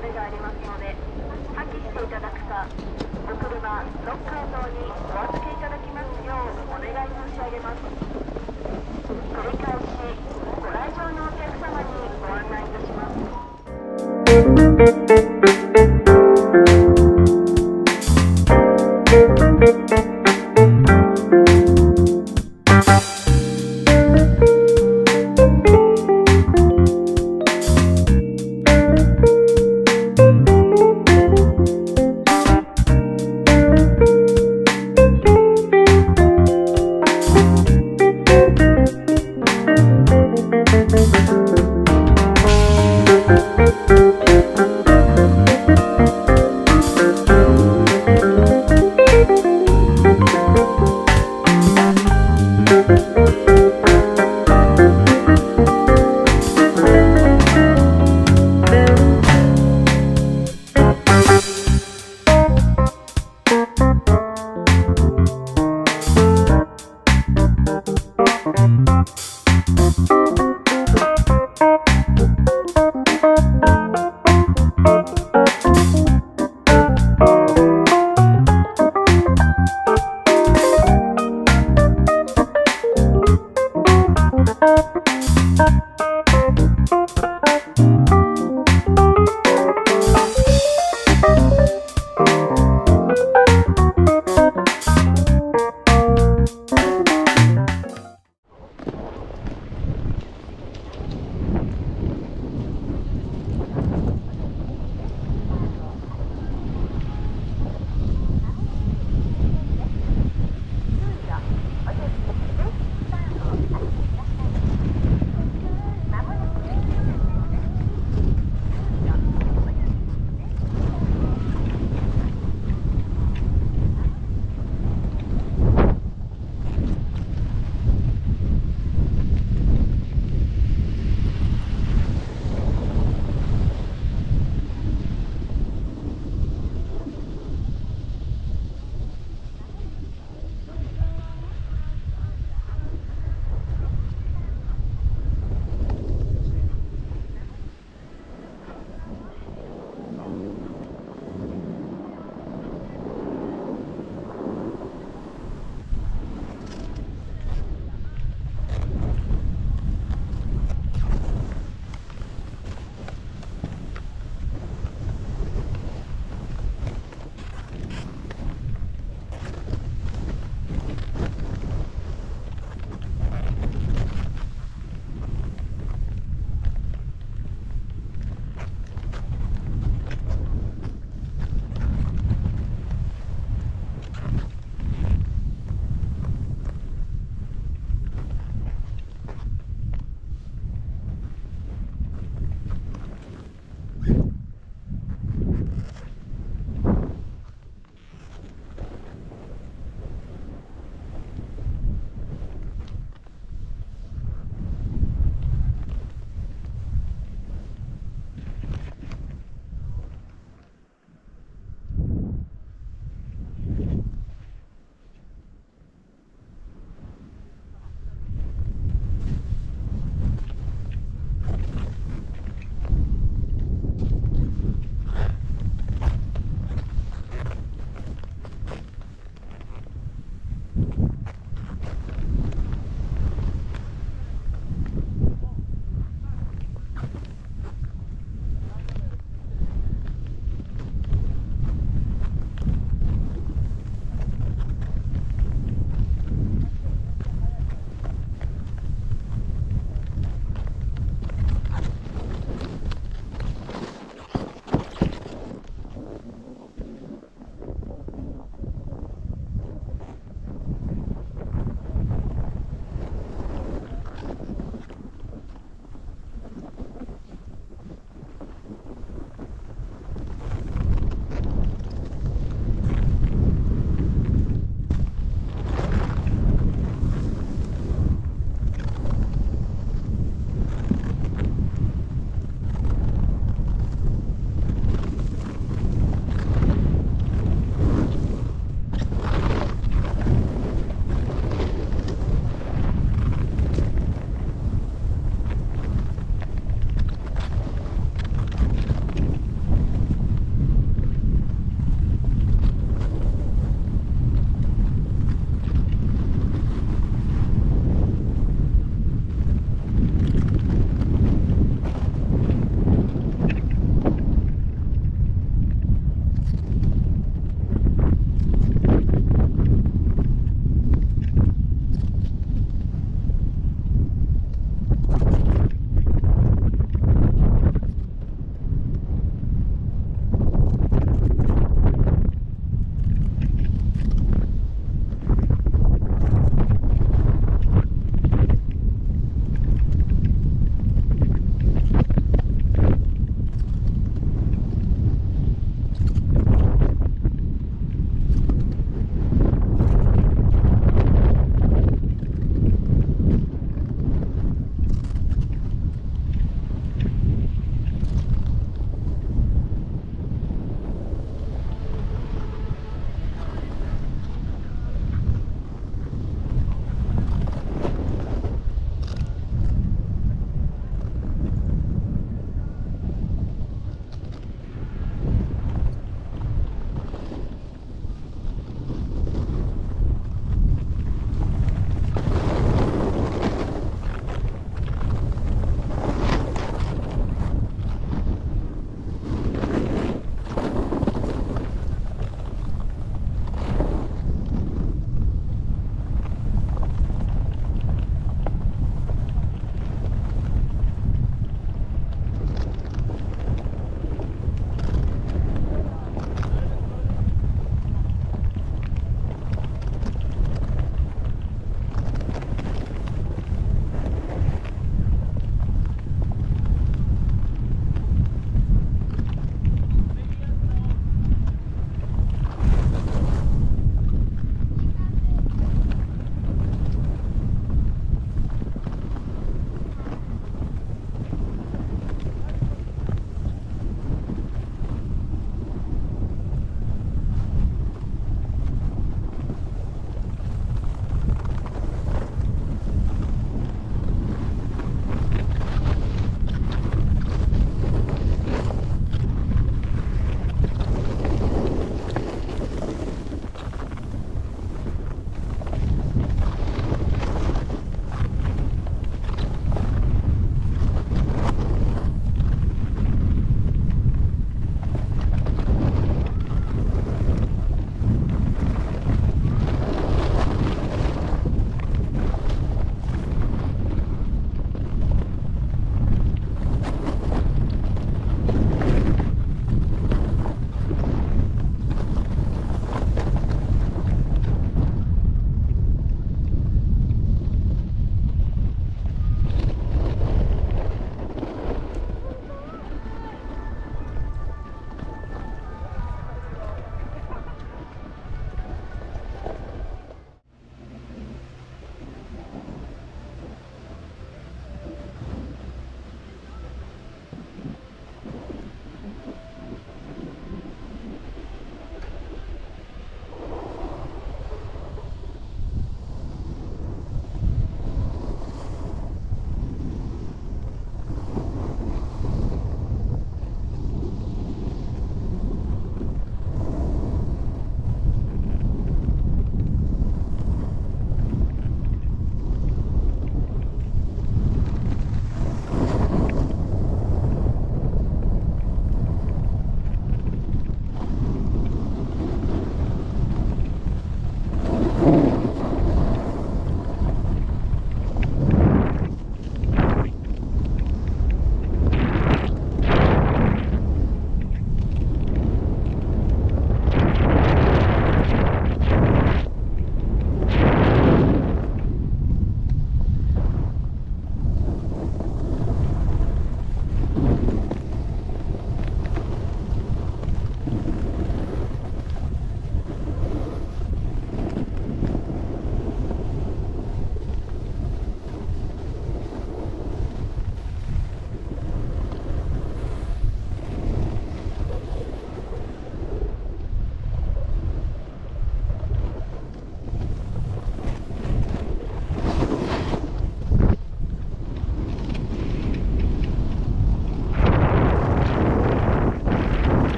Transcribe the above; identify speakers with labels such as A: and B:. A: 恐れがありますので破棄していただくかお車ロッカー等にお預けいただきますようお願
B: い申し上げます繰り返しご来場のお客様にご案
C: 内いたします